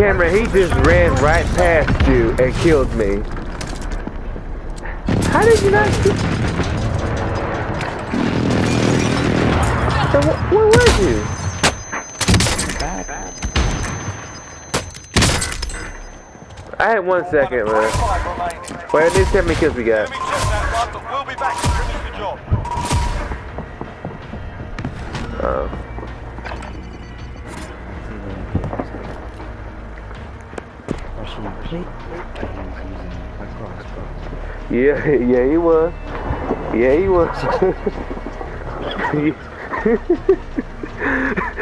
Cameron, he just ran right past you and killed me. How did you not see? So wh where was you? I had one second, remaining. Wait, at least how many kills we got? Check Yeah, yeah, he was. Yeah, he was.